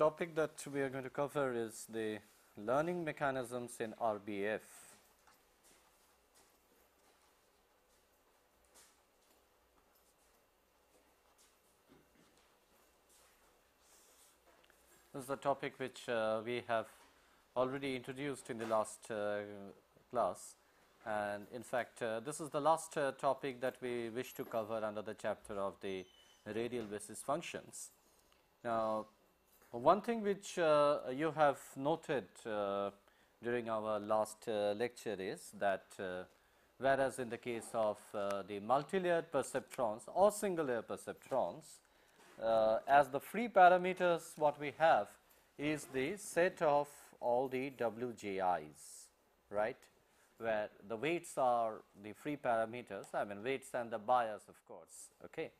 topic that we are going to cover is the learning mechanisms in RBF. This is a topic which uh, we have already introduced in the last uh, class and in fact uh, this is the last uh, topic that we wish to cover under the chapter of the radial basis functions. Now, one thing which uh, you have noted uh, during our last uh, lecture is that uh, whereas in the case of uh, the multilayered perceptrons or single layer perceptrons, uh, as the free parameters what we have is the set of all the WJIs, right, where the weights are the free parameters, I mean weights and the bias of course, okay.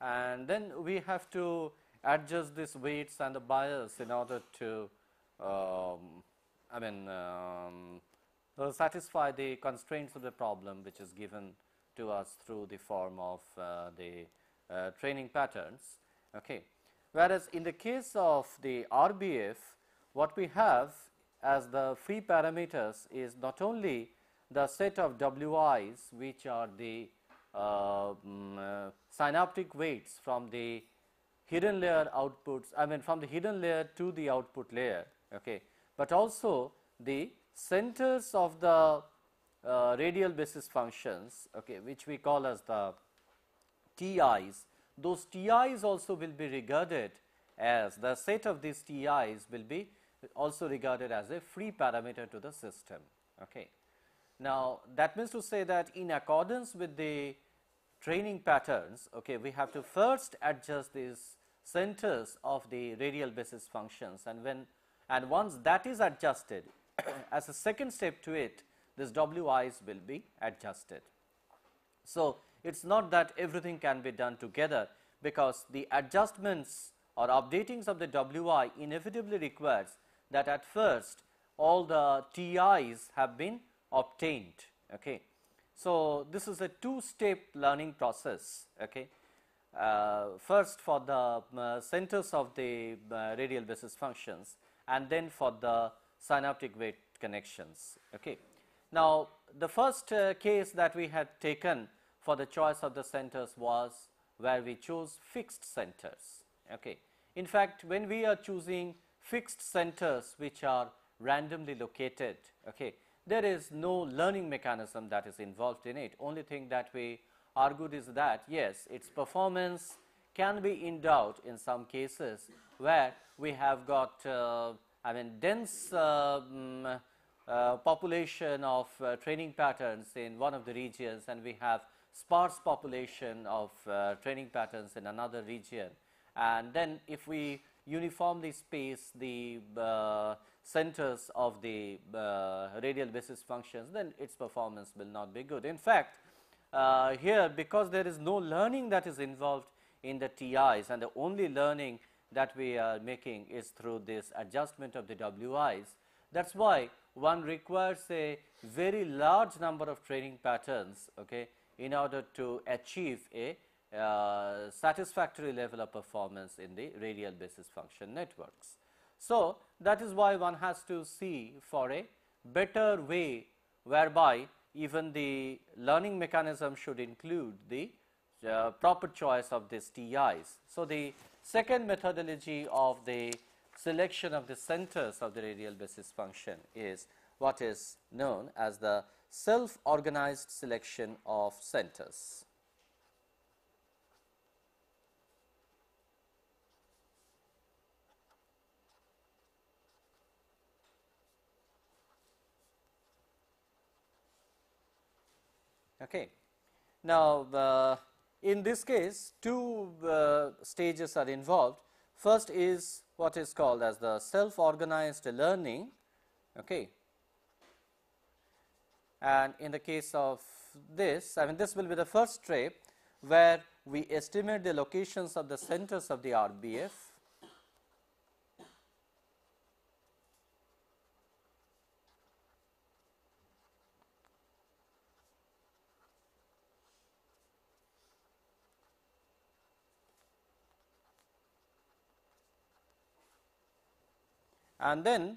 And then we have to adjust these weights and the bias in order to um, I mean um, uh, satisfy the constraints of the problem which is given to us through the form of uh, the uh, training patterns. Okay. Whereas, in the case of the RBF what we have as the free parameters is not only the set of WIs which are the uh, um, synaptic weights from the hidden layer outputs I mean from the hidden layer to the output layer, okay, but also the centers of the uh, radial basis functions okay, which we call as the TIs. Those TIs also will be regarded as the set of these TIs will be also regarded as a free parameter to the system. Okay. Now, that means to say that in accordance with the training patterns, okay, we have to first adjust these centers of the radial basis functions and when and once that is adjusted as a second step to it this wi's will be adjusted. So, it is not that everything can be done together because the adjustments or updatings of the wi inevitably requires that at first all the TIs have been obtained. Okay. So, this is a two step learning process. Okay. Uh, first for the uh, centers of the uh, radial basis functions and then for the synaptic weight connections. Okay. Now, the first case that we had taken for the choice of the centers was where we chose fixed centers. Okay. In fact, when we are choosing fixed centers which are randomly located, okay, there is no learning mechanism that is involved in it. Only thing that we argued is that yes, its performance can be in doubt in some cases where we have got uh, I mean dense um, uh, population of uh, training patterns in one of the regions and we have sparse population of uh, training patterns in another region. And then if we uniformly space the uh, centers of the radial basis functions, then its performance will not be good. In fact, uh, here because there is no learning that is involved in the TIs and the only learning that we are making is through this adjustment of the WIs. That is why one requires a very large number of training patterns okay, in order to achieve a uh, satisfactory level of performance in the radial basis function networks. So, that is why one has to see for a better way whereby even the learning mechanism should include the uh, proper choice of these TIs. So, the second methodology of the selection of the centers of the radial basis function is what is known as the self organized selection of centers. Okay. Now, uh, in this case two uh, stages are involved. First is what is called as the self organized learning okay. and in the case of this I mean this will be the first step where we estimate the locations of the centers of the RBF And then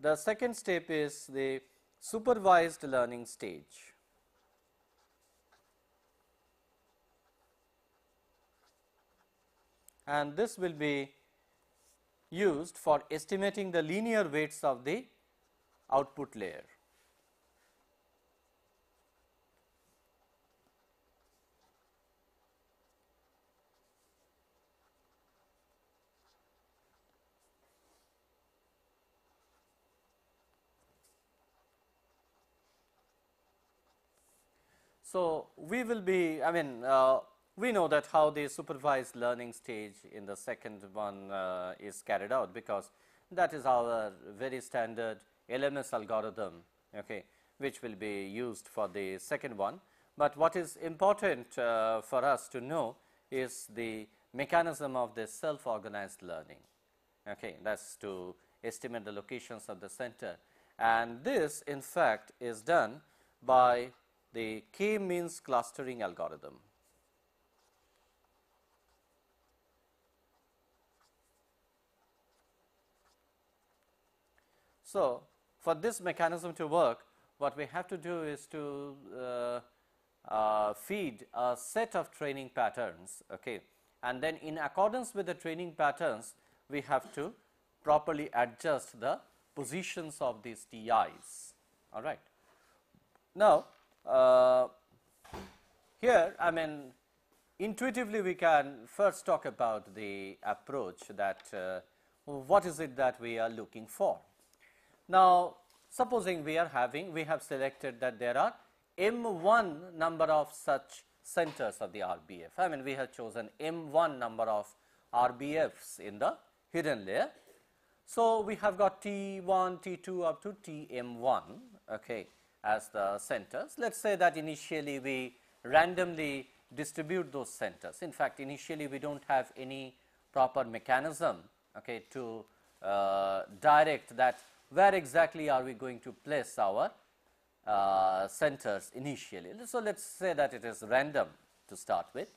the second step is the supervised learning stage. And this will be used for estimating the linear weights of the output layer. So, we will be I mean uh, we know that how the supervised learning stage in the second one uh, is carried out because that is our very standard LMS algorithm okay, which will be used for the second one. But what is important uh, for us to know is the mechanism of the self organized learning okay, that is to estimate the locations of the center and this in fact is done by the k-means clustering algorithm. So, for this mechanism to work what we have to do is to uh, uh, feed a set of training patterns okay. and then in accordance with the training patterns we have to properly adjust the positions of these TIs all right. Now, uh, here I mean intuitively we can first talk about the approach that uh, what is it that we are looking for. Now, supposing we are having we have selected that there are m1 number of such centers of the RBF. I mean we have chosen m1 number of RBFs in the hidden layer. So, we have got T1, T2 up to Tm1 okay as the centers. Let us say that initially we randomly distribute those centers. In fact, initially we do not have any proper mechanism okay, to uh, direct that where exactly are we going to place our uh, centers initially. So, let us say that it is random to start with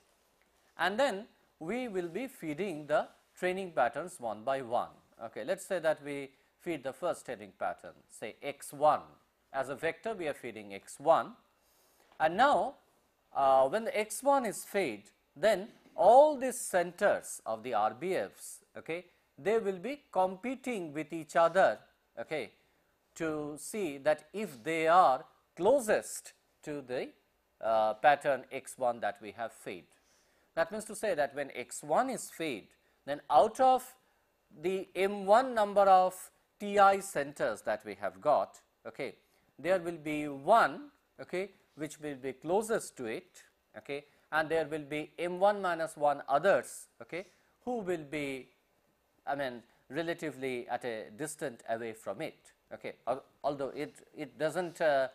and then we will be feeding the training patterns one by one. Okay. Let us say that we feed the first training pattern say x 1 as a vector we are feeding x 1 and now uh, when the x 1 is fed then all these centers of the RBFs okay, they will be competing with each other okay, to see that if they are closest to the uh, pattern x 1 that we have fed. That means to say that when x 1 is fed then out of the m 1 number of TI centers that we have got okay, there will be one okay, which will be closest to it okay, and there will be m 1 minus 1 others okay, who will be I mean relatively at a distant away from it. Okay. Although it, it does not uh,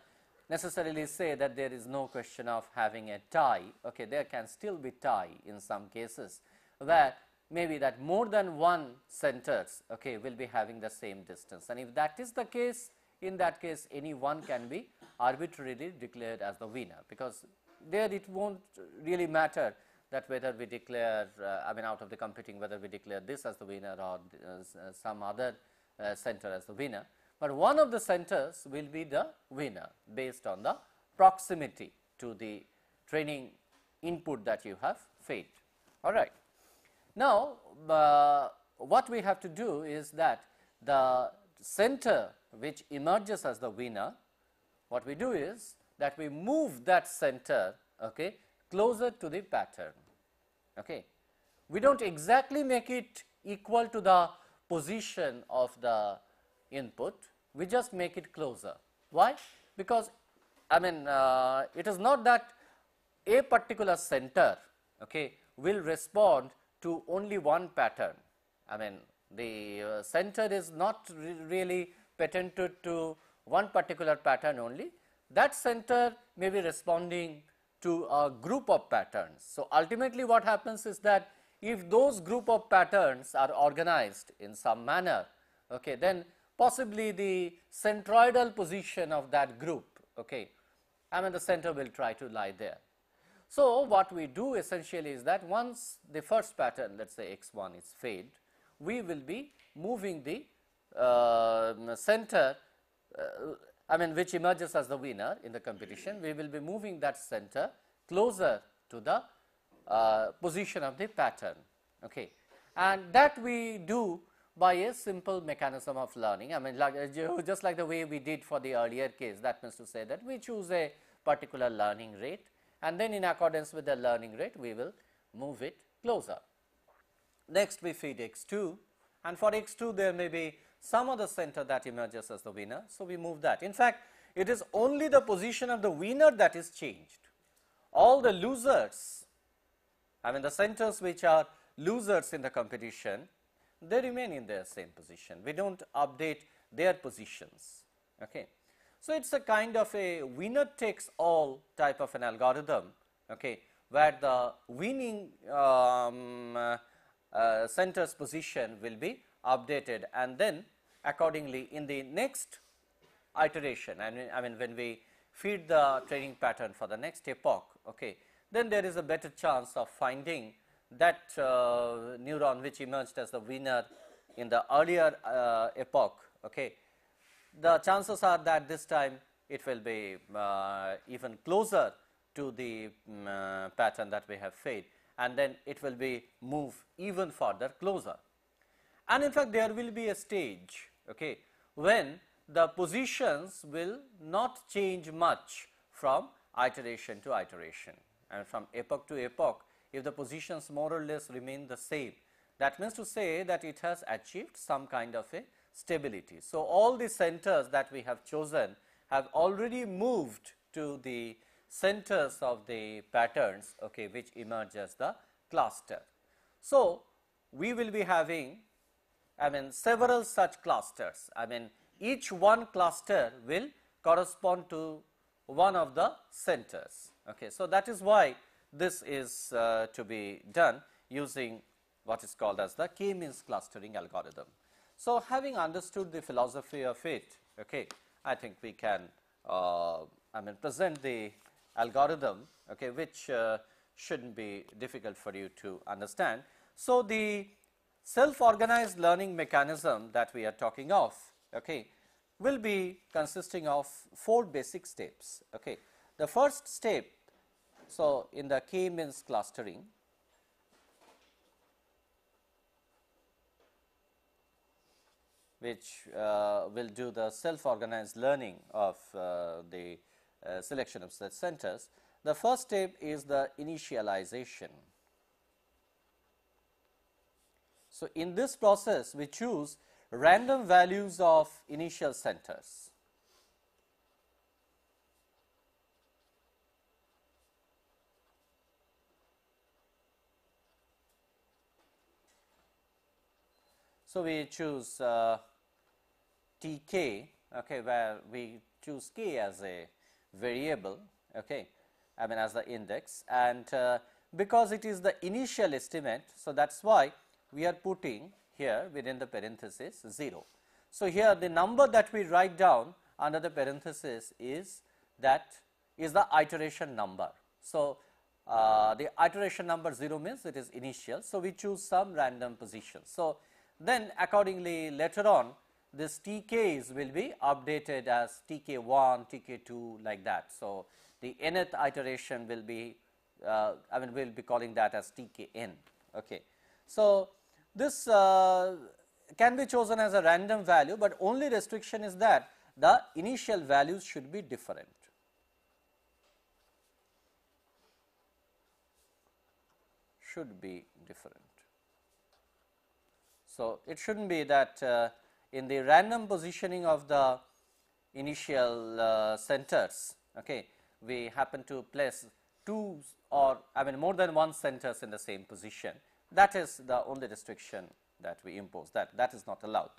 necessarily say that there is no question of having a tie, okay. there can still be tie in some cases where maybe that more than one centers okay, will be having the same distance and if that is the case in that case any one can be arbitrarily declared as the winner because there it not really matter that whether we declare uh, I mean out of the competing whether we declare this as the winner or uh, some other uh, center as the winner, but one of the centers will be the winner based on the proximity to the training input that you have fed. All right. Now, uh, what we have to do is that the center which emerges as the winner, what we do is that we move that center okay, closer to the pattern. Okay. We do not exactly make it equal to the position of the input, we just make it closer. Why? Because I mean uh, it is not that a particular center okay, will respond to only one pattern. I mean the uh, center is not re really patented to one particular pattern only. That center may be responding to a group of patterns. So, ultimately what happens is that if those group of patterns are organized in some manner, okay, then possibly the centroidal position of that group, okay, I mean the center will try to lie there. So, what we do essentially is that once the first pattern let us say x 1 is fed, we will be moving the center uh, I mean which emerges as the winner in the competition, we will be moving that center closer to the uh, position of the pattern. Okay. And that we do by a simple mechanism of learning. I mean like, uh, just like the way we did for the earlier case that means to say that we choose a particular learning rate and then in accordance with the learning rate we will move it closer. Next we feed x 2 and for x 2 there may be some other center that emerges as the winner. So, we move that. In fact, it is only the position of the winner that is changed. All the losers, I mean the centers which are losers in the competition, they remain in their same position. We do not update their positions. Okay. So, it is a kind of a winner takes all type of an algorithm okay, where the winning um, uh, center's position will be updated. And then accordingly in the next iteration and I mean when we feed the training pattern for the next epoch okay then there is a better chance of finding that uh, neuron which emerged as the winner in the earlier uh, epoch okay. The chances are that this time it will be uh, even closer to the um, pattern that we have fed. And then it will be move even further closer and in fact there will be a stage okay, when the positions will not change much from iteration to iteration and from epoch to epoch if the positions more or less remain the same that means to say that it has achieved some kind of a stability. So, all the centers that we have chosen have already moved to the centers of the patterns okay, which emerge as the cluster. So, we will be having I mean several such clusters. I mean each one cluster will correspond to one of the centers. Okay. So, that is why this is uh, to be done using what is called as the k-means clustering algorithm. So, having understood the philosophy of it, okay, I think we can uh, I mean present the algorithm okay, which uh, should not be difficult for you to understand. So, the self-organized learning mechanism that we are talking of okay, will be consisting of four basic steps. Okay. The first step, so in the k-means clustering, which uh, will do the self-organized learning of uh, the uh, selection of such centers. The first step is the initialization. So, in this process we choose random values of initial centers. So, we choose uh, t k okay, where we choose k as a variable okay, I mean as the index and uh, because it is the initial estimate. So, that is why we are putting here within the parenthesis 0. So, here the number that we write down under the parenthesis is that is the iteration number. So, uh, the iteration number 0 means it is initial. So, we choose some random position. So, then accordingly later on this TKs will be updated as TK1, TK2 like that. So, the nth iteration will be uh, I mean we will be calling that as TKN. Okay. So, this uh, can be chosen as a random value, but only restriction is that the initial values should be different. Should be different. So, it should not be that uh, in the random positioning of the initial uh, centers, okay, we happen to place two or I mean more than one centers in the same position that is the only restriction that we impose. That that is not allowed.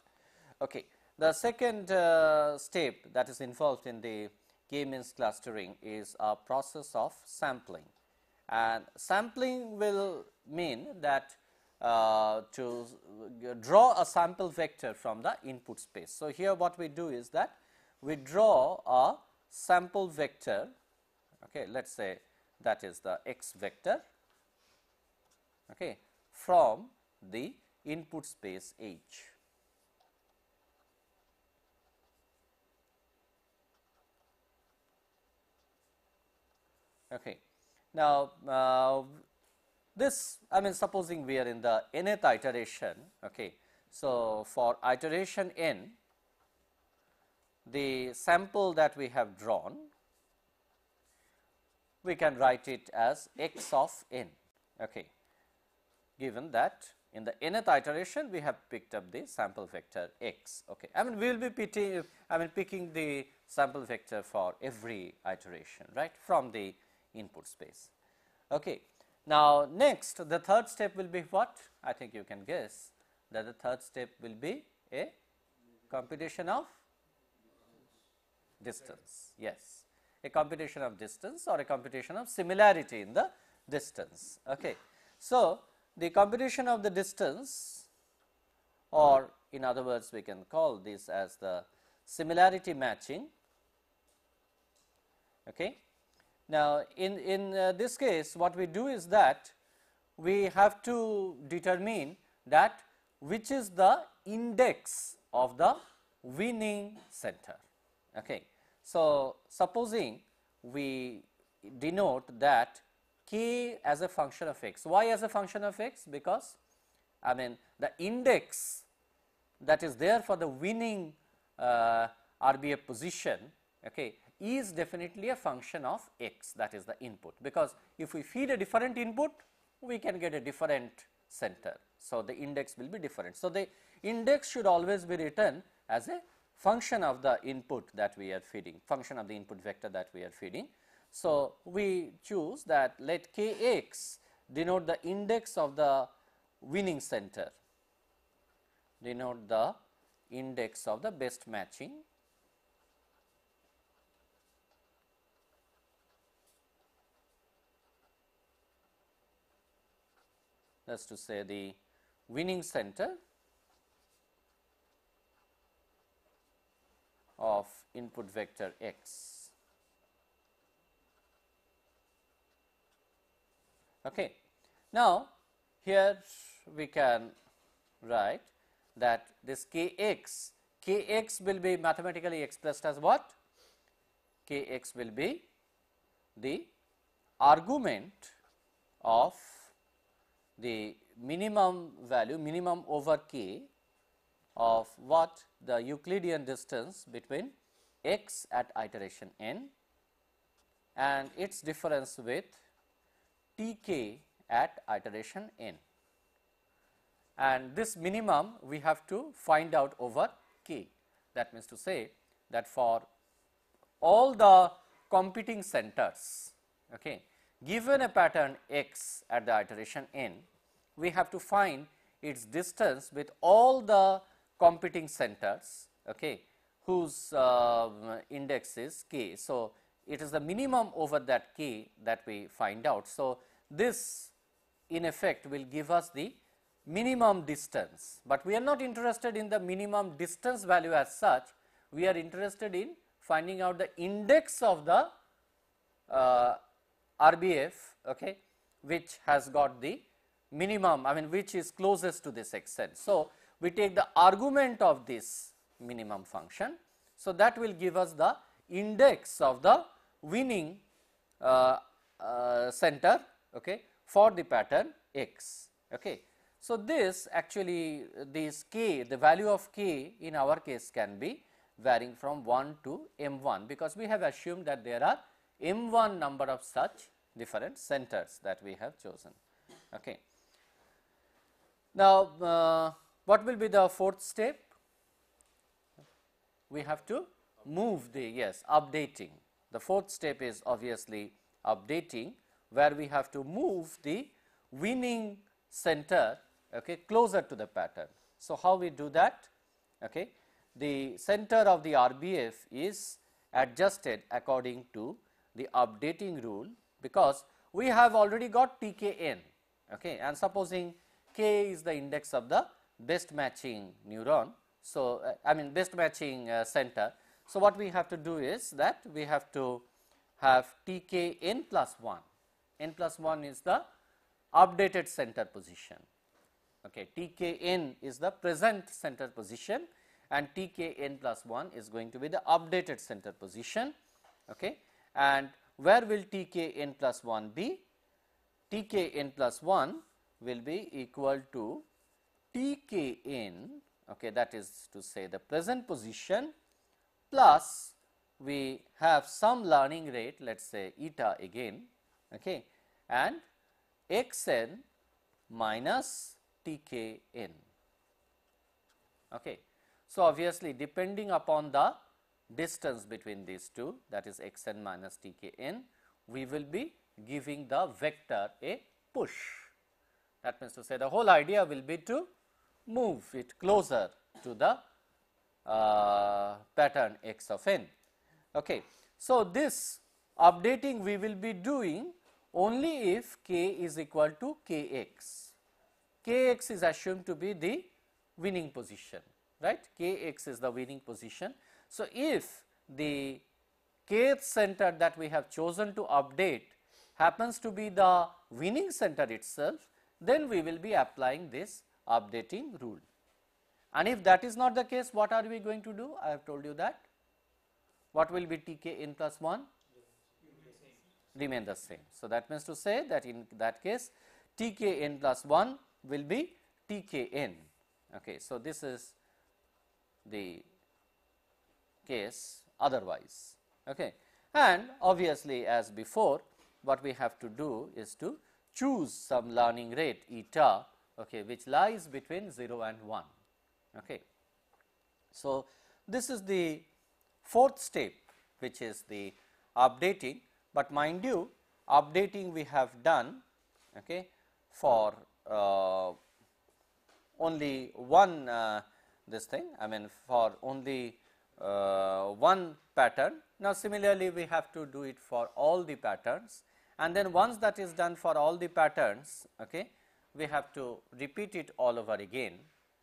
Okay. The second uh, step that is involved in the k-means clustering is a process of sampling. And sampling will mean that uh, to draw a sample vector from the input space. So, here what we do is that we draw a sample vector. Okay. Let us say that is the x vector. Okay from the input space H. Okay. Now, uh, this I mean supposing we are in the nth iteration. Okay. So, for iteration n the sample that we have drawn we can write it as x of n. Okay given that in the nth iteration we have picked up the sample vector x. Okay. I mean we will be picking I mean picking the sample vector for every iteration right from the input space. Okay. Now, next the third step will be what? I think you can guess that the third step will be a computation of distance. Yes, a computation of distance or a computation of similarity in the distance. Okay. So, the computation of the distance or in other words we can call this as the similarity matching. Okay. Now, in, in uh, this case what we do is that we have to determine that which is the index of the winning center. Okay. So, supposing we denote that k as a function of x. Why as a function of x? Because I mean the index that is there for the winning uh, position okay, is definitely a function of x that is the input. Because if we feed a different input we can get a different center. So, the index will be different. So, the index should always be written as a function of the input that we are feeding, function of the input vector that we are feeding. So, we choose that let k x denote the index of the winning center, denote the index of the best matching that is to say the winning center of input vector x. Okay. Now, here we can write that this k x, k x will be mathematically expressed as what? k x will be the argument of the minimum value minimum over k of what the Euclidean distance between x at iteration n and its difference with t k at iteration n. And this minimum we have to find out over k. That means to say that for all the competing centers, okay, given a pattern x at the iteration n, we have to find its distance with all the competing centers okay, whose uh, index is k. So, it is the minimum over that k that we find out. So, this in effect will give us the minimum distance, but we are not interested in the minimum distance value as such, we are interested in finding out the index of the uh, RBF okay, which has got the minimum I mean which is closest to this extent. So, we take the argument of this minimum function. So, that will give us the index of the winning uh, uh, center okay, for the pattern x. Okay. So, this actually this k the value of k in our case can be varying from 1 to m 1 because we have assumed that there are m 1 number of such different centers that we have chosen. Okay. Now, uh, what will be the fourth step? We have to move the yes updating. The fourth step is obviously updating where we have to move the winning center okay, closer to the pattern. So, how we do that? Okay. The center of the RBF is adjusted according to the updating rule because we have already got TKN okay, and supposing K is the index of the best matching neuron. So, uh, I mean best matching uh, center. So, what we have to do is that we have to have TKN plus 1, n plus 1 is the updated center position. Okay. TK n is the present center position and TKN plus 1 is going to be the updated center position. Okay. And where will TKN plus 1 be? TKN plus 1 will be equal to TKN, okay, that is to say the present position plus we have some learning rate let us say eta again okay, and x n minus t k n. Okay. So, obviously, depending upon the distance between these two that is x n minus t k n, we will be giving the vector a push. That means to say the whole idea will be to move it closer to the uh, pattern x of n. Okay. So, this updating we will be doing only if k is equal to kx. kx is assumed to be the winning position, right? kx is the winning position. So, if the kth center that we have chosen to update happens to be the winning center itself, then we will be applying this updating rule. And if that is not the case, what are we going to do? I have told you that. What will be Tk n plus 1? Remain the same. So, that means to say that in that case T k n plus plus 1 will be T k n. Okay. So, this is the case otherwise. Okay. And obviously, as before what we have to do is to choose some learning rate eta okay, which lies between 0 and 1. Okay. So, this is the fourth step which is the updating, but mind you updating we have done okay, for uh, only one uh, this thing I mean for only uh, one pattern. Now, similarly we have to do it for all the patterns and then once that is done for all the patterns okay, we have to repeat it all over again.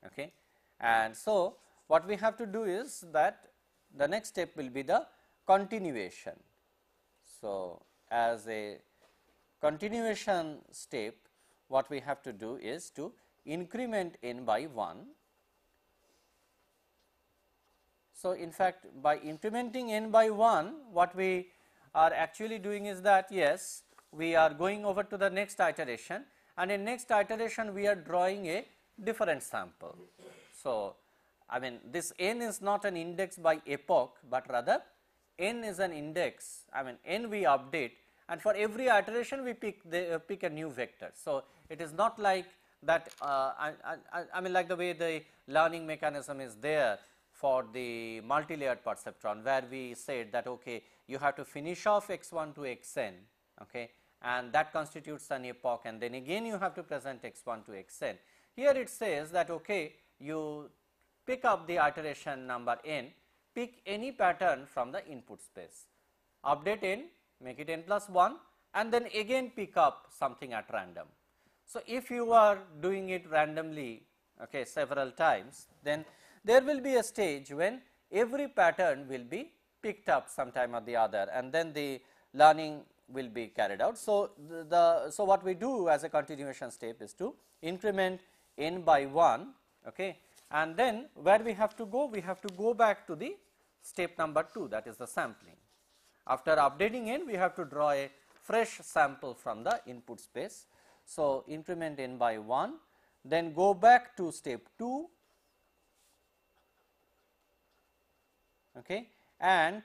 Okay. And so, what we have to do is that the next step will be the continuation. So, as a continuation step what we have to do is to increment n by 1. So, in fact, by incrementing n by 1 what we are actually doing is that yes we are going over to the next iteration and in next iteration we are drawing a different sample. So, I mean this n is not an index by epoch, but rather n is an index I mean n we update and for every iteration we pick the uh, pick a new vector. So, it is not like that uh, I, I, I, mean like the way the learning mechanism is there for the multi-layered perceptron where we said that okay you have to finish off x1 to xn okay and that constitutes an epoch and then again you have to present x1 to xn. Here it says that okay you pick up the iteration number n, pick any pattern from the input space, update n, make it n plus 1 and then again pick up something at random. So, if you are doing it randomly okay, several times, then there will be a stage when every pattern will be picked up sometime or the other and then the learning will be carried out. So, the, the so what we do as a continuation step is to increment n by 1 okay, and then where we have to go? We have to go back to the step number 2 that is the sampling. After updating n we have to draw a fresh sample from the input space. So, increment n by 1 then go back to step 2 okay, and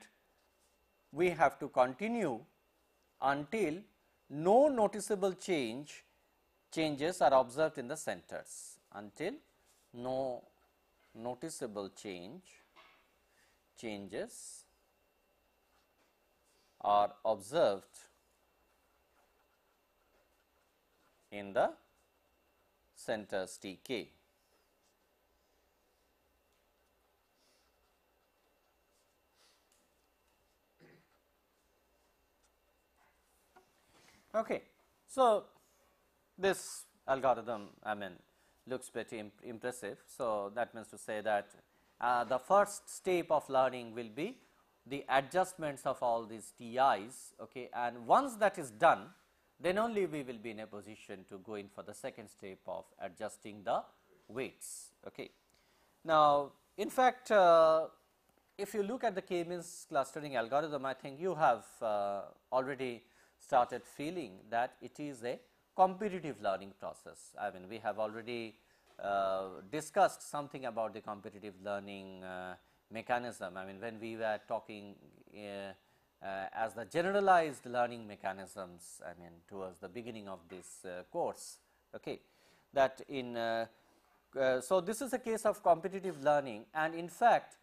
we have to continue until no noticeable change changes are observed in the centers until no noticeable change changes are observed in the centers Tk. Okay. So, this algorithm I mean looks pretty imp impressive. So, that means to say that uh, the first step of learning will be the adjustments of all these TIs okay, and once that is done then only we will be in a position to go in for the second step of adjusting the weights. Okay. Now, in fact, uh, if you look at the k-means clustering algorithm, I think you have uh, already started feeling that it is a competitive learning process. I mean, we have already discussed something about the competitive learning uh, mechanism. I mean, when we were talking uh, uh, as the generalized learning mechanisms, I mean, towards the beginning of this uh, course, okay, that in so this is a case of competitive learning and in fact,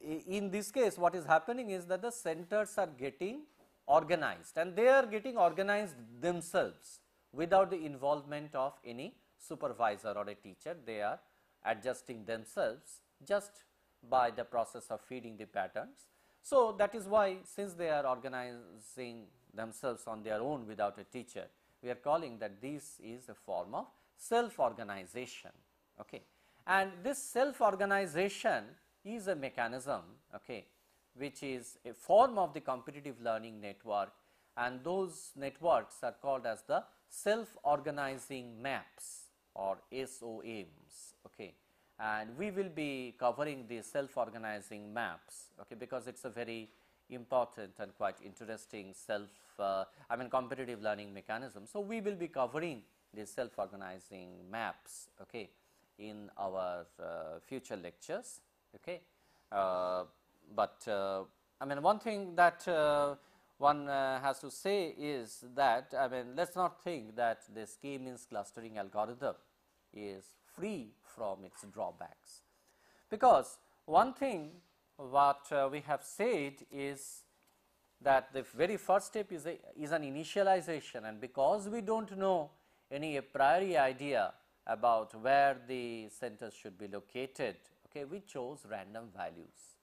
in this case what is happening is that the centers are getting organized and they are getting organized themselves without the involvement of any supervisor or a teacher. They are adjusting themselves just by the process of feeding the patterns. So, that is why since they are organizing themselves on their own without a teacher, we are calling that this is a form of self organization. Okay. And this self organization is a mechanism okay, which is a form of the competitive learning network and those networks are called as the self organizing maps or SOMs. Okay. And we will be covering the self organizing maps okay, because it is a very important and quite interesting self uh, I mean competitive learning mechanism. So, we will be covering the self organizing maps okay, in our uh, future lectures. Okay. Uh, but uh, I mean one thing that uh, one uh, has to say is that I mean let us not think that this k-means clustering algorithm is free from its drawbacks. Because one thing what uh, we have said is that the very first step is, a, is an initialization and because we do not know any a priori idea about where the centers should be located, okay, we chose random values.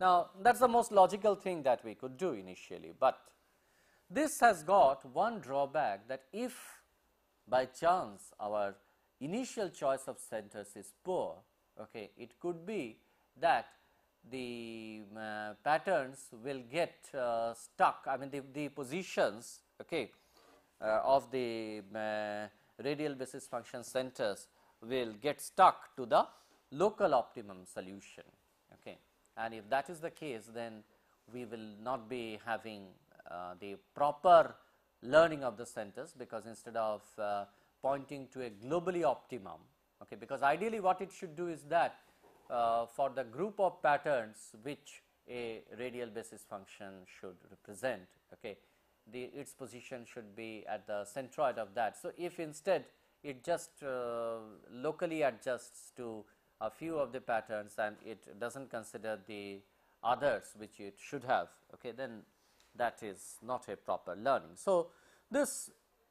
Now, that is the most logical thing that we could do initially, but this has got one drawback that if by chance our initial choice of centers is poor, okay, it could be that the uh, patterns will get uh, stuck, I mean the, the positions okay, uh, of the uh, radial basis function centers will get stuck to the local optimum solution. Okay. And if that is the case, then we will not be having uh, the proper learning of the centers because instead of uh, pointing to a globally optimum, okay, because ideally what it should do is that uh, for the group of patterns which a radial basis function should represent, okay, the its position should be at the centroid of that. So, if instead it just uh, locally adjusts to a few of the patterns and it does not consider the others which it should have, okay, then that is not a proper learning. So, this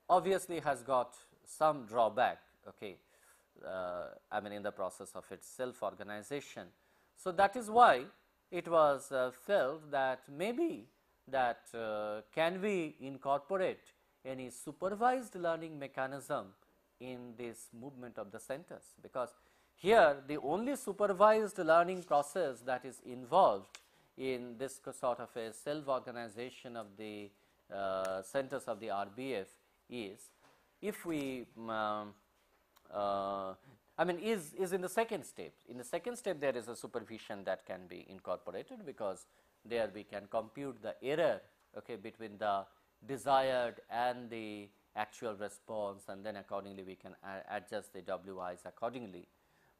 obviously has got some drawback, okay, uh, I mean in the process of its self organization. So, that is why it was uh, felt that maybe that uh, can we incorporate any supervised learning mechanism in this movement of the centers because here the only supervised learning process that is involved in this sort of a self organization of the uh, centers of the RBF is if we um, uh, I mean is, is in the second step. In the second step there is a supervision that can be incorporated because there we can compute the error okay, between the desired and the actual response and then accordingly we can adjust the WIs accordingly,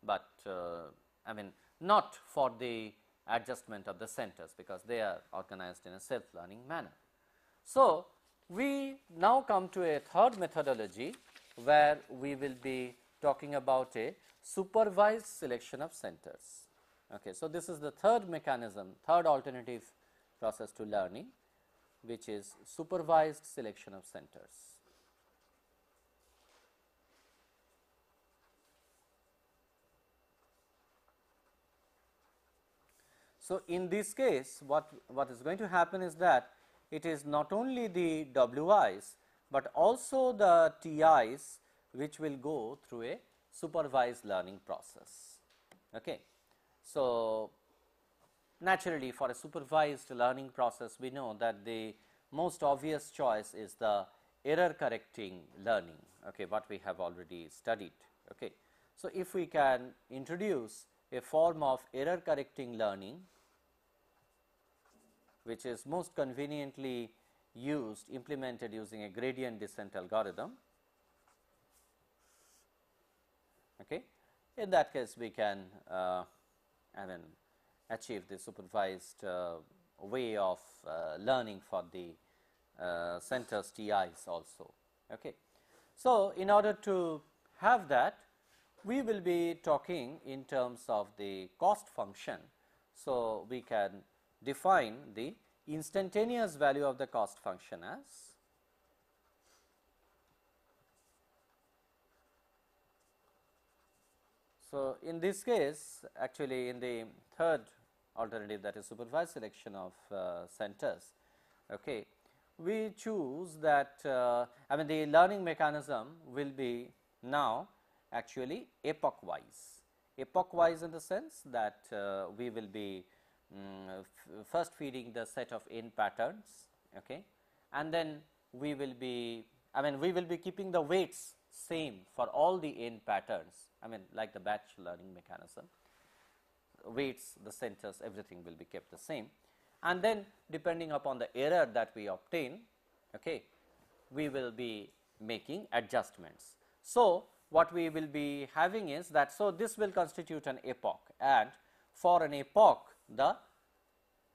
but uh, I mean not for the adjustment of the centers because they are organized in a self learning manner. So, we now come to a third methodology where we will be talking about a supervised selection of centers. Okay, so, this is the third mechanism, third alternative process to learning which is supervised selection of centers. So, in this case what, what is going to happen is that it is not only the WIs, but also the TIs which will go through a supervised learning process. Okay. So, naturally for a supervised learning process we know that the most obvious choice is the error correcting learning okay, what we have already studied. Okay. So, if we can introduce a form of error correcting learning which is most conveniently used implemented using a gradient descent algorithm. Okay. In that case, we can uh, I mean achieve the supervised uh, way of uh, learning for the uh, centers TIs also. Okay. So, in order to have that, we will be talking in terms of the cost function. So, we can define the instantaneous value of the cost function as So, in this case actually in the third alternative that is supervised selection of uh, centers, okay, we choose that uh, I mean the learning mechanism will be now actually epoch wise. Epoch wise in the sense that uh, we will be um, first feeding the set of n patterns okay, and then we will be I mean we will be keeping the weights same for all the n patterns I mean like the batch learning mechanism. Weights the centers everything will be kept the same. And then depending upon the error that we obtain okay, we will be making adjustments. So, what we will be having is that so this will constitute an epoch. And for an epoch the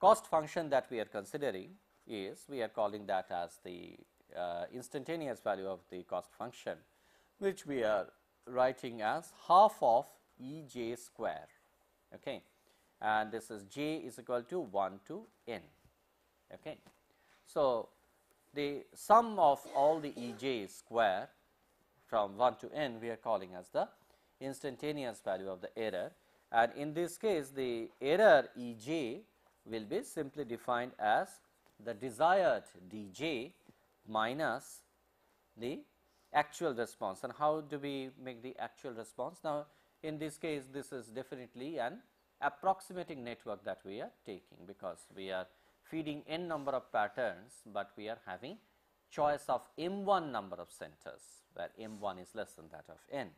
cost function that we are considering is we are calling that as the uh, instantaneous value of the cost function which we are writing as half of E j square okay? And this is j is equal to 1 to n okay? So the sum of all the E j square from 1 to n we are calling as the instantaneous value of the error and in this case the error E j will be simply defined as the desired d j minus the actual response and how do we make the actual response. Now, in this case this is definitely an approximating network that we are taking because we are feeding n number of patterns, but we are having choice of m 1 number of centers where m 1 is less than that of n.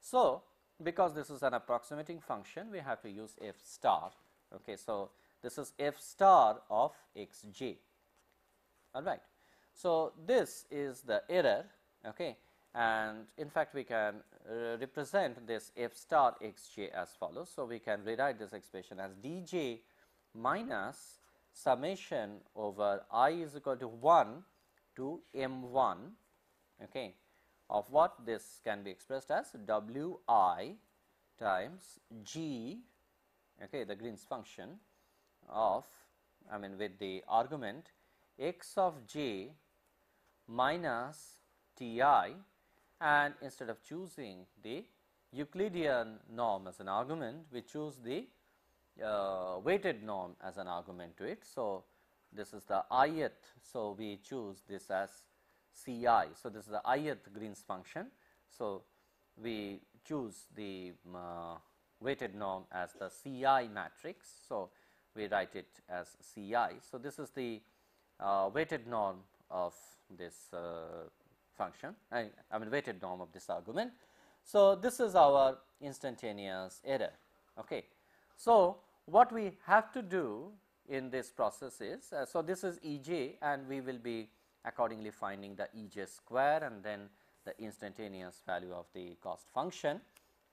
So, because this is an approximating function we have to use f star. Okay. So, this is f star of x j all right. So, this is the error okay. and in fact, we can uh, represent this f star x j as follows. So, we can rewrite this expression as d j minus summation over i is equal to 1 to m 1 okay, of what this can be expressed as w i times g okay, the Green's function of I mean with the argument x of j minus t i and instead of choosing the Euclidean norm as an argument, we choose the uh, weighted norm as an argument to it. So, this is the ith. So, we choose this as C i. So, this is the ith Green's function. So, we choose the uh, weighted norm as the C i matrix. So, we write it as C i. So, this is the uh, weighted norm of this uh, function I, I mean weighted norm of this argument. So, this is our instantaneous error. Okay. So, what we have to do in this process is, uh, so this is E j and we will be accordingly finding the E j square and then the instantaneous value of the cost function.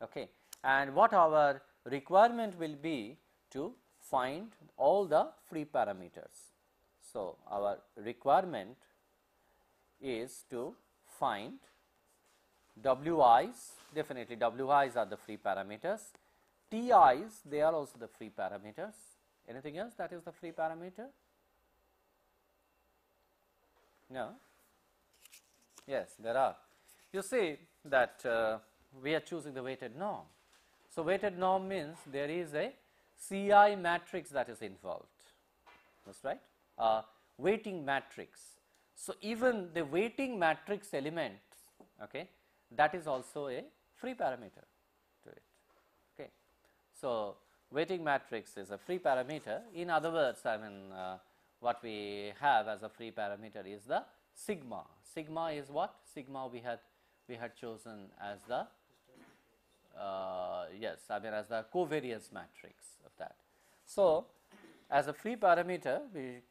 Okay. And what our requirement will be to find all the free parameters. So, our requirement is to find W i's definitely W i's are the free parameters TIs they are also the free parameters. Anything else that is the free parameter? No? Yes, there are. You see that uh, we are choosing the weighted norm. So, weighted norm means there is a CI matrix that is involved, that is right, uh, weighting matrix. So, even the weighting matrix element okay, that is also a free parameter. To it. Okay. So, weighting matrix is a free parameter. In other words, I mean uh, what we have as a free parameter is the sigma. Sigma is what? Sigma we had we had chosen as the uh, yes, I mean as the covariance matrix of that. So, as a free parameter, we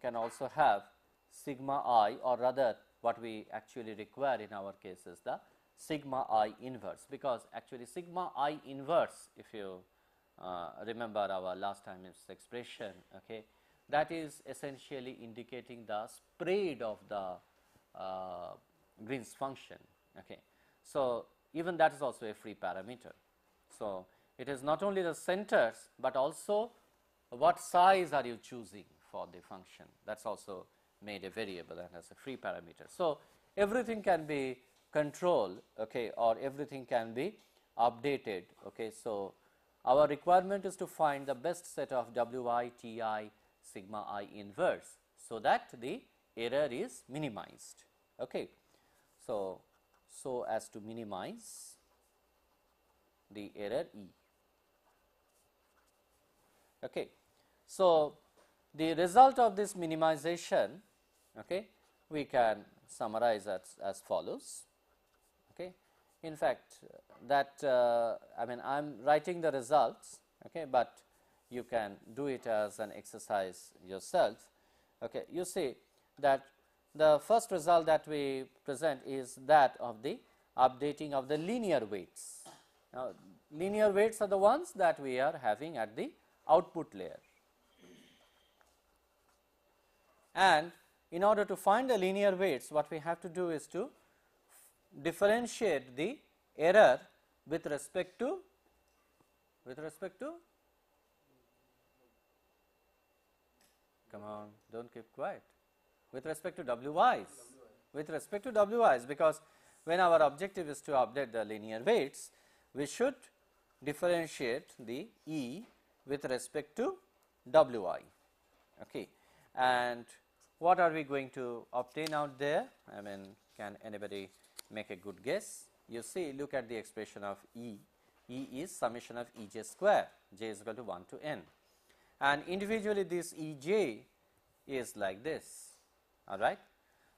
can also have sigma i or rather what we actually require in our case is the sigma i inverse, because actually sigma i inverse if you uh, remember our last time expression, okay, that is essentially indicating the spread of the uh, Green's function. Okay. So, even that is also a free parameter. So, it is not only the centers, but also what size are you choosing for the function that is also made a variable and has a free parameter. So, everything can be controlled okay, or everything can be updated. Okay. So, our requirement is to find the best set of Wi, Ti, sigma i inverse. So, that the error is minimized. Okay. So, so as to minimize the error E. Okay. So, the result of this minimization okay, we can summarize as, as follows. Okay. In fact, that uh, I mean I am writing the results, okay, but you can do it as an exercise yourself. Okay. You see that the first result that we present is that of the updating of the linear weights. Now, linear weights are the ones that we are having at the output layer. And in order to find the linear weights, what we have to do is to differentiate the error with respect to with respect to come on don't keep quiet. With respect to wi's with respect to wi's because when our objective is to update the linear weights we should differentiate the E with respect to wi okay and what are we going to obtain out there? I mean can anybody make a good guess? You see look at the expression of E, E is summation of E j square, j is equal to 1 to n and individually this E j is like this all right.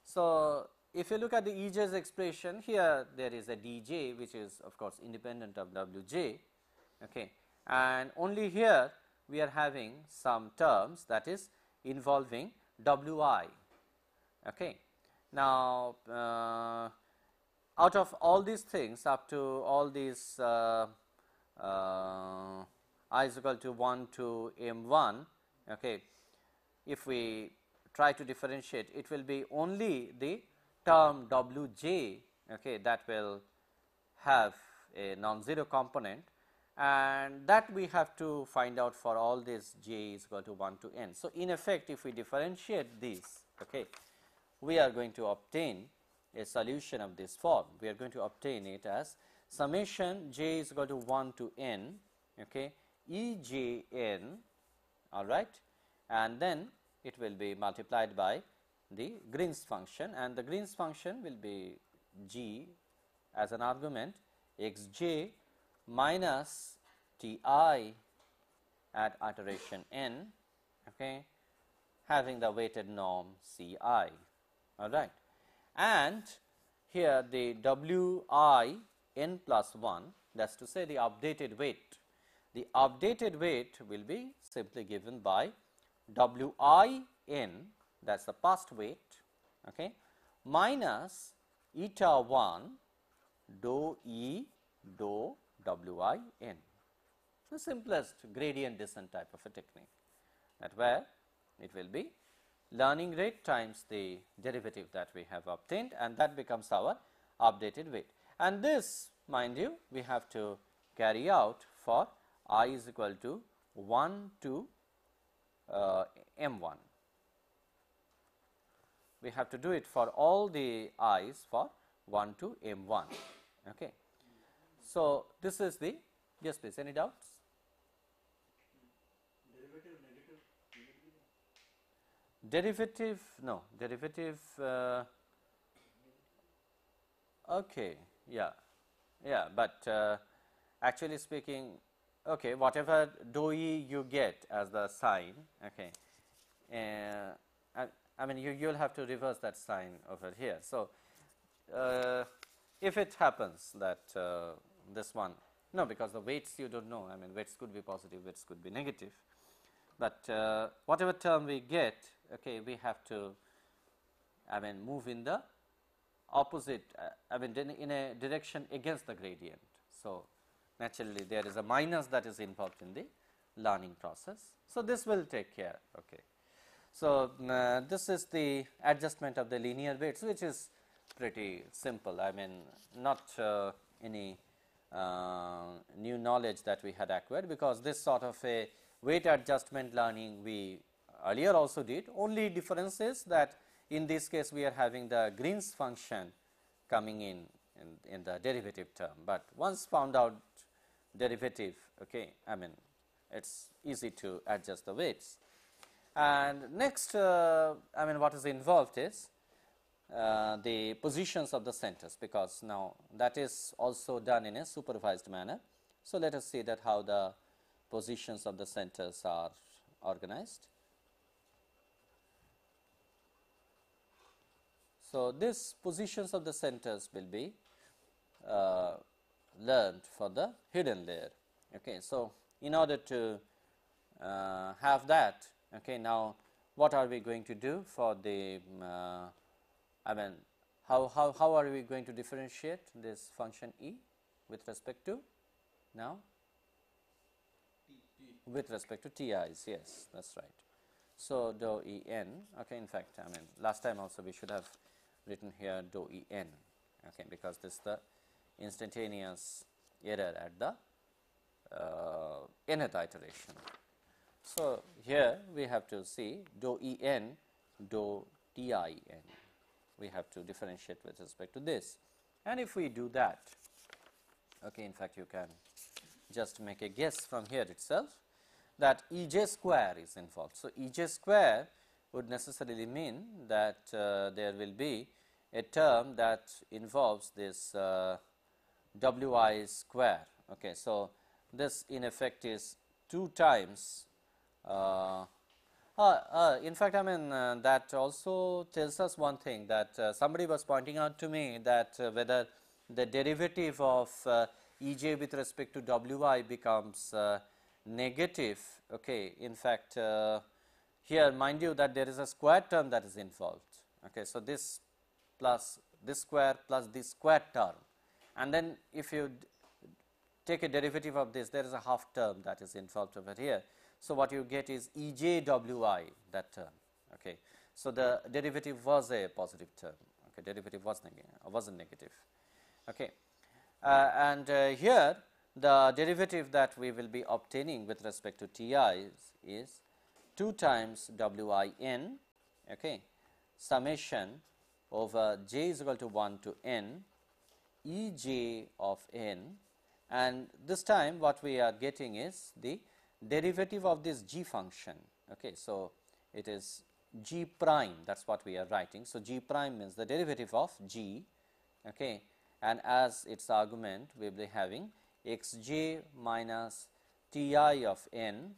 So, if you look at the E j's expression here there is a d j which is of course independent of w j okay. and only here we are having some terms that is involving w i. Okay. Now, uh, out of all these things up to all these uh, uh, i is equal to 1 to m 1, okay, if we try to differentiate it will be only the term w j okay, that will have a non-zero component and that we have to find out for all this j is equal to 1 to n. So, in effect if we differentiate these okay, we are going to obtain a solution of this form. We are going to obtain it as summation j is equal to 1 to n okay, e j n all right and then it will be multiplied by the Green's function and the Green's function will be g as an argument x j minus t i at iteration n okay, having the weighted norm c i all right and here the w i n plus 1 that is to say the updated weight. The updated weight will be simply given by w i n that is the past weight okay, minus eta 1 dou e dou w i n. The simplest gradient descent type of a technique that where it will be learning rate times the derivative that we have obtained and that becomes our updated weight. And this mind you we have to carry out for i is equal to 1 to uh, m 1. We have to do it for all the i's for 1 to m 1. Okay. So, this is the yes please any doubts? derivative no derivative uh, okay yeah yeah but uh, actually speaking okay whatever dou e you get as the sign okay uh, I, I, mean you you'll have to reverse that sign over here. So uh, if it happens that uh, this one No, because the weights you do not know, I mean weights could be positive, weights could be negative, but uh, whatever term we get, okay, we have to, I mean move in the opposite, uh, I mean in a direction against the gradient. So, naturally there is a minus that is involved in the learning process. So, this will take care. Okay. So, uh, this is the adjustment of the linear weights which is pretty simple. I mean not uh, any uh, new knowledge that we had acquired because this sort of a weight adjustment learning we earlier also did. Only difference is that in this case we are having the Green's function coming in, in in the derivative term, but once found out derivative okay, I mean it is easy to adjust the weights. And next uh, I mean what is involved is uh, the positions of the centers because now that is also done in a supervised manner. So, let us see that how the positions of the centers are organized. So, these positions of the centers will be uh, learned for the hidden layer. Okay. So, in order to uh, have that, okay, now what are we going to do for the uh, I mean how, how, how are we going to differentiate this function e with respect to now with respect to ti's yes that is right. So, dou E n okay in fact I mean last time also we should have written here dou E n okay because this is the instantaneous error at the uh, nth iteration. So, here we have to see dou E n dou T i n we have to differentiate with respect to this. And if we do that, okay, in fact, you can just make a guess from here itself that E j square is involved. So, E j square would necessarily mean that uh, there will be a term that involves this uh, W i square. Okay. So, this in effect is 2 times uh, uh, uh, in fact, I mean uh, that also tells us one thing that uh, somebody was pointing out to me that whether the derivative of uh, E j with respect to W i becomes negative. Okay. In fact, here mind you that there is a square term that is involved. Okay. So, this plus this square plus this square term and then if you take a derivative of this there is a half term that is involved over here. So, what you get is E j w i that term. Okay. So, the derivative was a positive term, okay. derivative was, neg was a negative. Okay. Uh, and uh, here the derivative that we will be obtaining with respect to T i is, is 2 times w i n okay, summation over j is equal to 1 to n E j of n and this time what we are getting is the derivative of this g function. Okay. So, it is g prime that is what we are writing. So, g prime means the derivative of g okay, and as its argument we will be having x j minus t i of n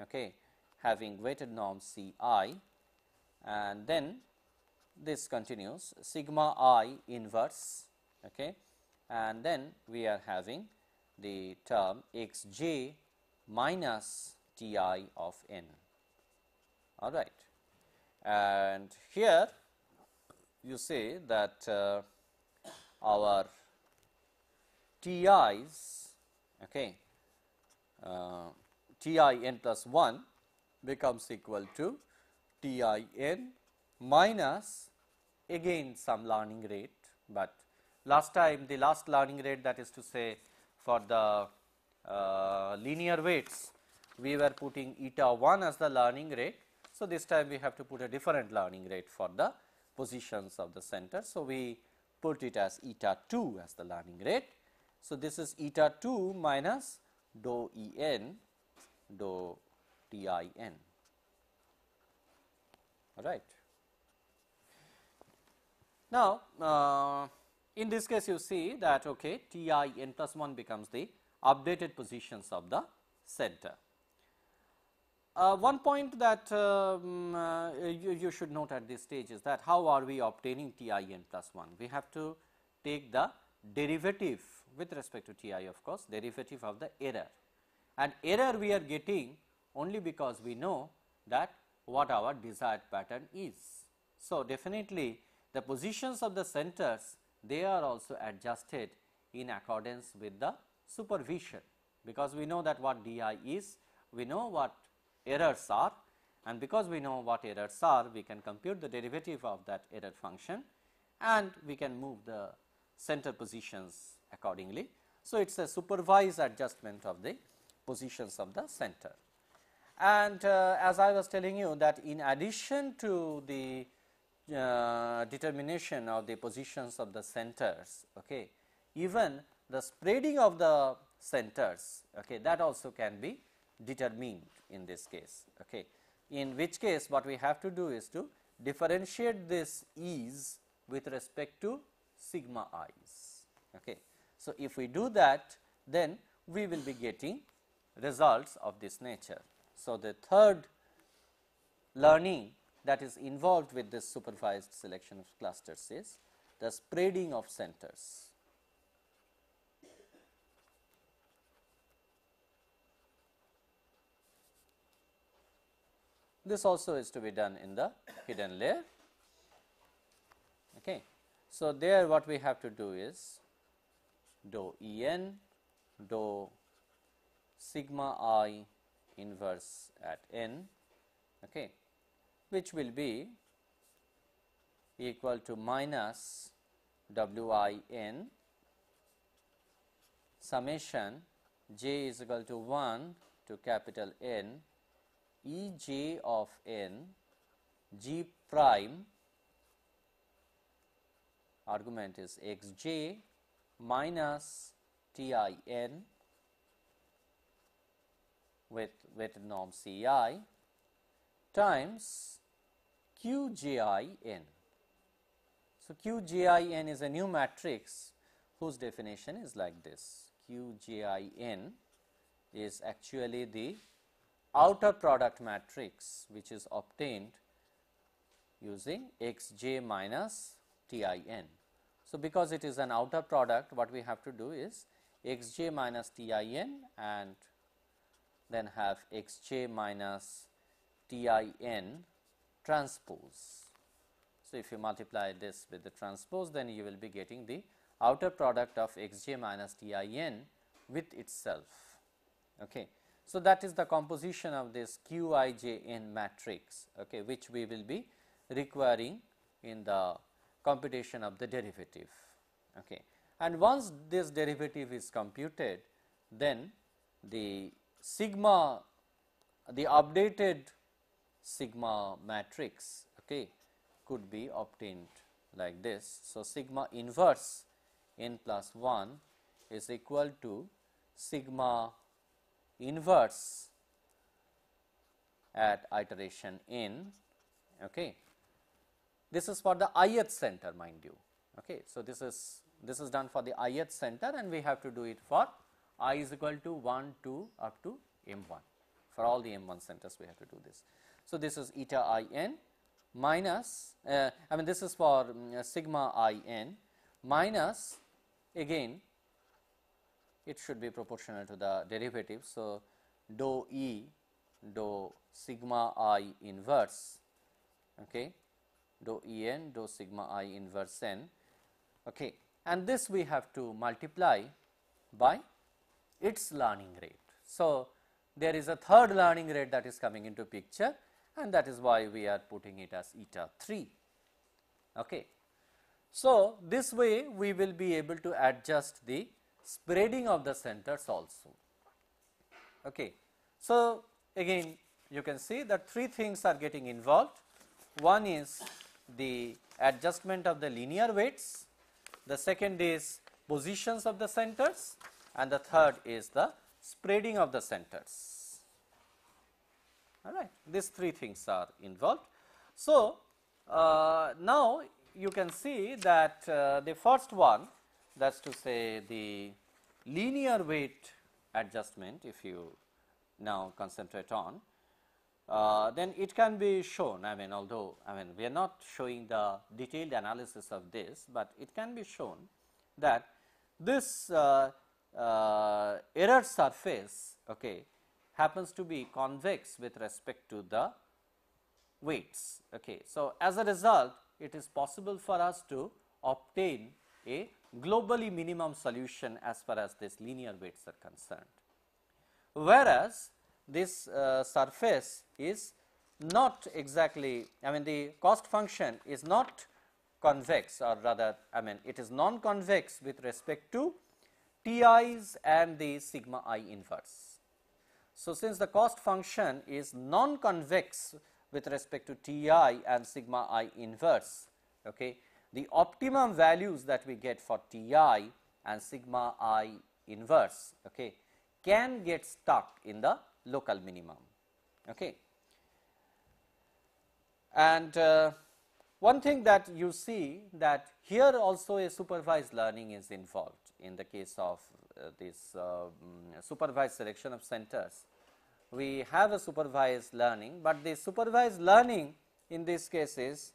okay, having weighted norm c i and then this continues sigma i inverse okay, and then we are having the term x j minus T i of n all right. And here you see that uh, our T i's okay, uh, T i n plus 1 becomes equal to T i n minus again some learning rate, but last time the last learning rate that is to say for the uh, linear weights, we were putting eta 1 as the learning rate. So, this time we have to put a different learning rate for the positions of the center. So, we put it as eta 2 as the learning rate. So, this is eta 2 minus dou E n dou T i n all right. Now, uh, in this case you see that okay, T i n plus 1 becomes the updated positions of the center. Uh, one point that um, uh, you, you, should note at this stage is that how are we obtaining T i n plus 1? We have to take the derivative with respect to Ti of course, derivative of the error and error we are getting only because we know that what our desired pattern is. So, definitely the positions of the centers they are also adjusted in accordance with the supervision because we know that what di is, we know what errors are and because we know what errors are we can compute the derivative of that error function and we can move the center positions accordingly. So, it is a supervised adjustment of the positions of the center. And uh, as I was telling you that in addition to the uh, determination of the positions of the centers, okay, even the spreading of the centers okay, that also can be determined in this case. Okay. In which case what we have to do is to differentiate this ease with respect to sigma i's. Okay. So, if we do that then we will be getting results of this nature. So, the third learning that is involved with this supervised selection of clusters is the spreading of centers. This also is to be done in the hidden layer. Okay. So, there what we have to do is dou E n, dou sigma i inverse at n okay, which will be equal to minus w i n summation j is equal to 1 to capital N E j of n g prime argument is x j minus t i n with weighted norm C i times q j i n. So, q j i n is a new matrix whose definition is like this q j i n is actually the outer product matrix which is obtained using x j minus t i n. So, because it is an outer product what we have to do is x j minus t i n and then have x j minus t i n transpose. So, if you multiply this with the transpose then you will be getting the outer product of x j minus t i n with itself. Okay. So, that is the composition of this q i j n matrix okay, which we will be requiring in the computation of the derivative. Okay. And once this derivative is computed then the sigma the updated sigma matrix okay, could be obtained like this. So, sigma inverse n plus 1 is equal to sigma inverse at iteration n. Okay. This is for the ith center mind you. Okay. So, this is this is done for the ith center and we have to do it for i is equal to 1 2 up to m 1 for all the m 1 centers we have to do this. So, this is eta i n minus uh, I mean this is for um, sigma i n minus again it should be proportional to the derivative. So, dou E dou sigma i inverse okay, dou E n dou sigma i inverse n okay. and this we have to multiply by its learning rate. So, there is a third learning rate that is coming into picture and that is why we are putting it as eta 3. Okay. So, this way we will be able to adjust the spreading of the centers also. Okay. So, again you can see that three things are getting involved. One is the adjustment of the linear weights, the second is positions of the centers and the third is the spreading of the centers. All right. These three things are involved. So, uh, now you can see that uh, the first one that is to say the linear weight adjustment if you now concentrate on, uh, then it can be shown I mean although I mean we are not showing the detailed analysis of this, but it can be shown that this uh, uh, error surface okay, happens to be convex with respect to the weights. Okay. So, as a result it is possible for us to obtain a globally minimum solution as far as this linear weights are concerned. Whereas, this uh, surface is not exactly I mean the cost function is not convex or rather I mean it is non-convex with respect to TIs and the sigma i inverse. So, since the cost function is non-convex with respect to Ti and sigma i inverse, okay, the optimum values that we get for Ti and sigma i inverse okay, can get stuck in the local minimum. Okay. And uh, one thing that you see that here also a supervised learning is involved in the case of this mm, supervised selection of centers. We have a supervised learning, but the supervised learning in this case is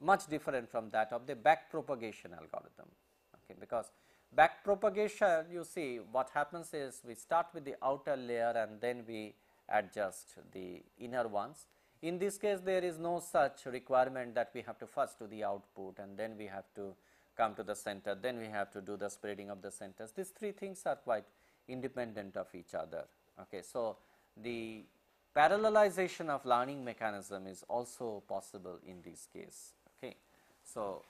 much different from that of the back propagation algorithm. Okay, because back propagation you see what happens is we start with the outer layer and then we adjust the inner ones. In this case there is no such requirement that we have to first do the output and then we have to come to the center, then we have to do the spreading of the centers. These three things are quite independent of each other. Okay. So, the parallelization of learning mechanism is also possible in this case. Okay. So,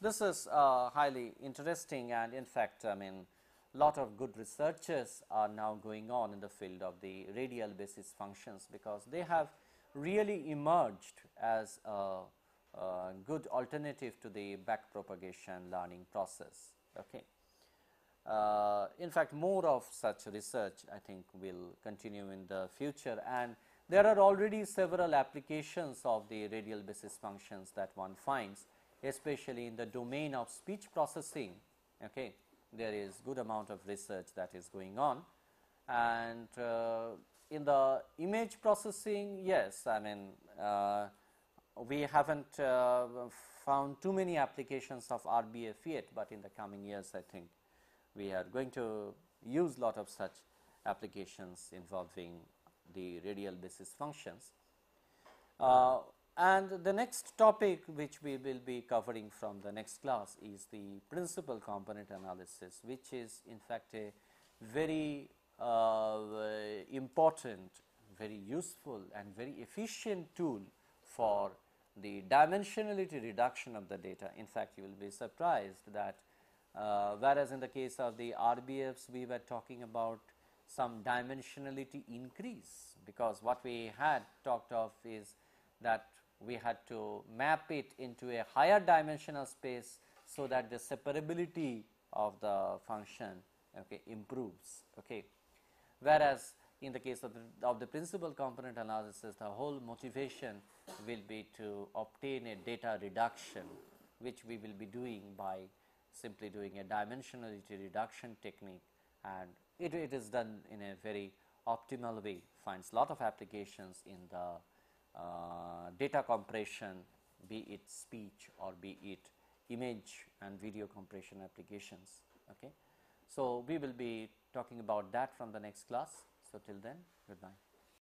this is uh, highly interesting and in fact, I mean lot of good researchers are now going on in the field of the radial basis functions because they have really emerged as uh, good alternative to the back propagation learning process. Okay. Uh, in fact, more of such research I think will continue in the future and there are already several applications of the radial basis functions that one finds especially in the domain of speech processing. Okay. There is good amount of research that is going on and uh, in the image processing yes I mean uh, we have not uh, found too many applications of RBF yet, but in the coming years I think we are going to use lot of such applications involving the radial basis functions. Uh, and the next topic which we will be covering from the next class is the principal component analysis, which is in fact a very uh, important, very useful and very efficient tool for the dimensionality reduction of the data. In fact, you will be surprised that uh, whereas in the case of the RBFs we were talking about some dimensionality increase because what we had talked of is that we had to map it into a higher dimensional space so that the separability of the function okay, improves. Okay. Whereas, in the case of the, of the principal component analysis, the whole motivation will be to obtain a data reduction, which we will be doing by simply doing a dimensionality reduction technique and it, it is done in a very optimal way, finds lot of applications in the uh, data compression, be it speech or be it image and video compression applications. Okay. So, we will be talking about that from the next class. So, till then goodbye.